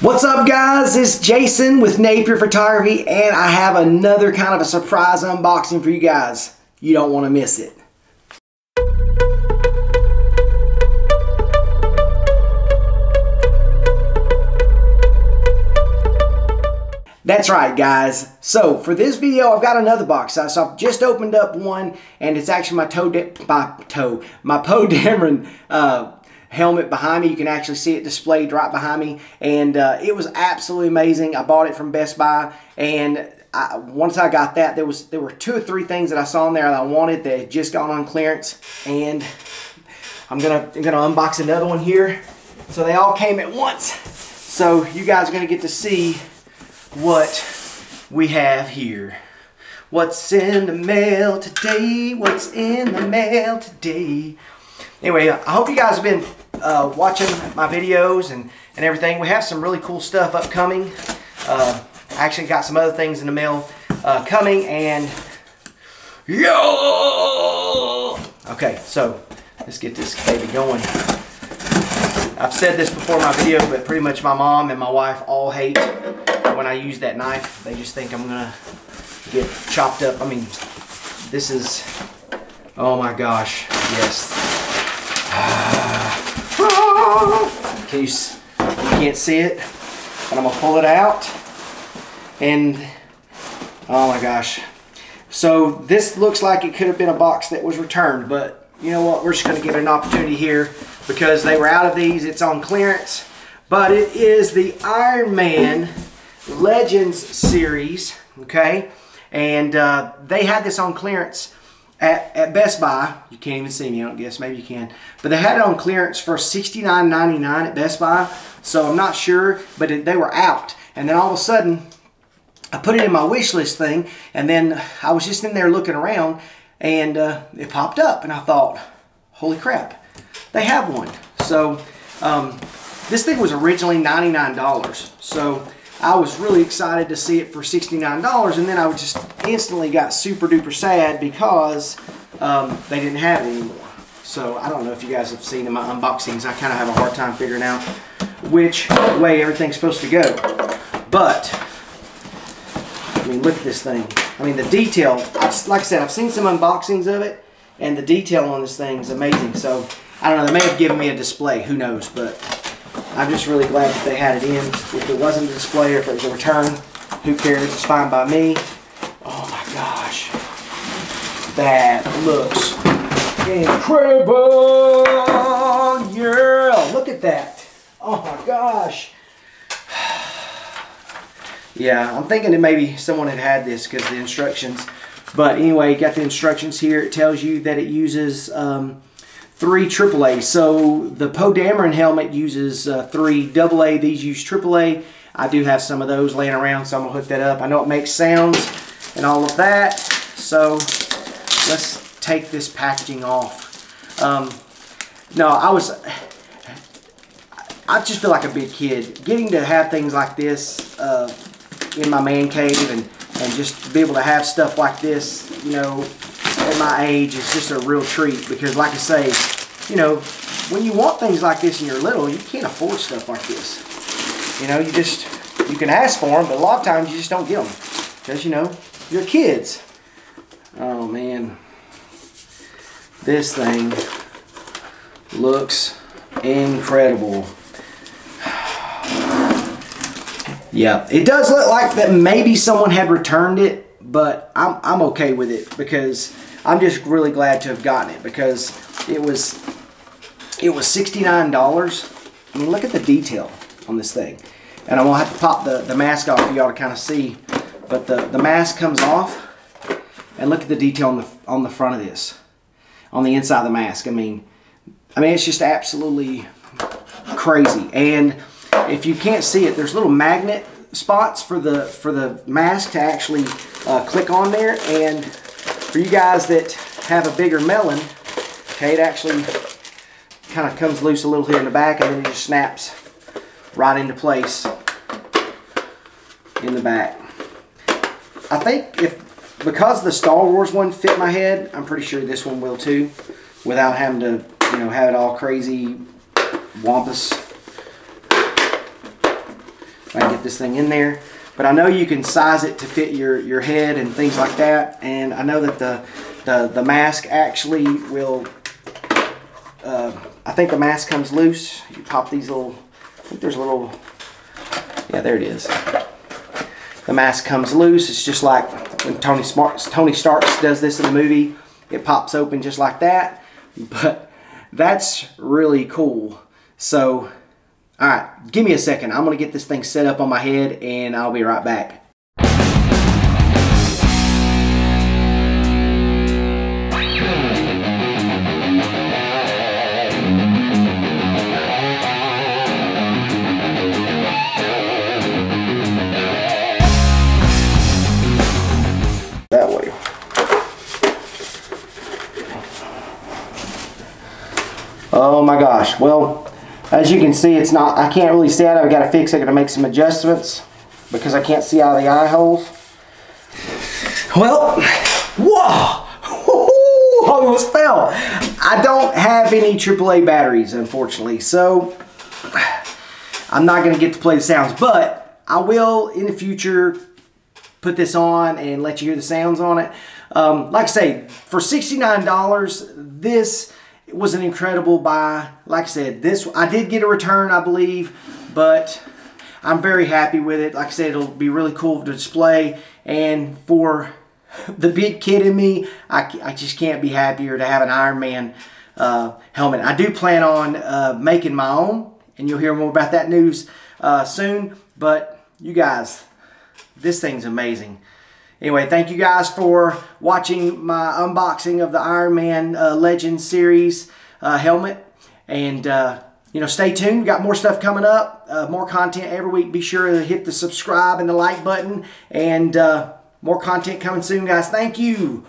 What's up guys, it's Jason with Napier Photography and I have another kind of a surprise unboxing for you guys. You don't want to miss it. That's right guys. So for this video I've got another box. So I've just opened up one and it's actually my toe, my toe, my Poe Dameron uh, helmet behind me. You can actually see it displayed right behind me. And uh, it was absolutely amazing. I bought it from Best Buy. And I, once I got that, there was there were two or three things that I saw in there that I wanted that had just gone on clearance. And I'm gonna I'm gonna unbox another one here. So they all came at once. So you guys are gonna get to see what we have here. What's in the mail today? What's in the mail today? Anyway, I hope you guys have been uh, watching my videos and, and everything. We have some really cool stuff upcoming. Uh, I actually got some other things in the mail uh, coming and yo! Okay, so let's get this baby going. I've said this before in my video, but pretty much my mom and my wife all hate when I use that knife. They just think I'm gonna get chopped up. I mean, this is, oh my gosh, yes. Can you, can't see it, but I'm gonna pull it out. And, oh my gosh. So this looks like it could have been a box that was returned, but you know what, we're just gonna give it an opportunity here because they were out of these, it's on clearance. But it is the Iron Man Legends series, okay? And uh, they had this on clearance at, at Best Buy. You can't even see me, I don't guess. Maybe you can. But they had it on clearance for $69.99 at Best Buy. So I'm not sure, but it, they were out. And then all of a sudden, I put it in my wish list thing. And then I was just in there looking around. And uh, it popped up. And I thought, holy crap, they have one. So um, this thing was originally $99. So I was really excited to see it for $69 and then I just instantly got super duper sad because um, they didn't have it anymore. So I don't know if you guys have seen in my unboxings, I kind of have a hard time figuring out which way everything's supposed to go. But, I mean, look at this thing. I mean, the detail, like I said, I've seen some unboxings of it and the detail on this thing is amazing. So, I don't know, they may have given me a display, who knows, but I'm just really glad that they had it in. If it wasn't a display or if it was a return, who cares? It's fine by me. Oh my gosh. That looks incredible. Yeah, look at that. Oh my gosh. Yeah, I'm thinking that maybe someone had had this because the instructions. But anyway, got the instructions here. It tells you that it uses um, three AAA. So the Poe Dameron helmet uses uh, three AA. These use AAA. I do have some of those laying around, so I'm gonna hook that up. I know it makes sounds and all of that. So let's take this packaging off. Um, no, I was, I just feel like a big kid. Getting to have things like this uh, in my man cave and, and just be able to have stuff like this, you know, at my age is just a real treat because like I say, you know, when you want things like this and you're little, you can't afford stuff like this. You know, you just, you can ask for them, but a lot of times you just don't get them because, you know, you're kids. Oh, man. This thing looks incredible. yeah, it does look like that maybe someone had returned it, but I'm, I'm okay with it because I'm just really glad to have gotten it because it was it was $69. I mean, look at the detail on this thing. And I'm going to have to pop the, the mask off for y'all to kind of see. But the, the mask comes off. And look at the detail on the, on the front of this. On the inside of the mask. I mean, I mean, it's just absolutely crazy. And if you can't see it, there's a little magnet spots for the for the mask to actually uh, click on there. And for you guys that have a bigger melon, okay, it actually kind of comes loose a little here in the back and then it just snaps right into place in the back. I think if, because the Star Wars one fit my head, I'm pretty sure this one will too, without having to, you know, have it all crazy wampus. I can get this thing in there. But I know you can size it to fit your, your head and things like that. And I know that the, the, the mask actually will, uh, I think the mask comes loose. You pop these little, I think there's a little, yeah, there it is. The mask comes loose. It's just like when Tony, Smart, Tony Starks does this in the movie. It pops open just like that. But that's really cool. So all right, give me a second. I'm gonna get this thing set up on my head and I'll be right back. That way. Oh my gosh. Well, as you can see, it's not, I can't really see it. I've got to fix it. I've got to make some adjustments because I can't see out of the eye holes. Well, whoa! I almost fell. I don't have any AAA batteries, unfortunately, so I'm not going to get to play the sounds, but I will in the future put this on and let you hear the sounds on it. Um, like I say, for $69, this was an incredible buy. Like I said, this I did get a return, I believe, but I'm very happy with it. Like I said, it'll be really cool to display. And for the big kid in me, I, I just can't be happier to have an Iron Man uh, helmet. I do plan on uh, making my own, and you'll hear more about that news uh, soon. But you guys, this thing's amazing. Anyway, thank you guys for watching my unboxing of the Iron Man uh, series uh, helmet. And, uh, you know, stay tuned. We got more stuff coming up, uh, more content every week. Be sure to hit the subscribe and the like button. And uh, more content coming soon, guys. Thank you.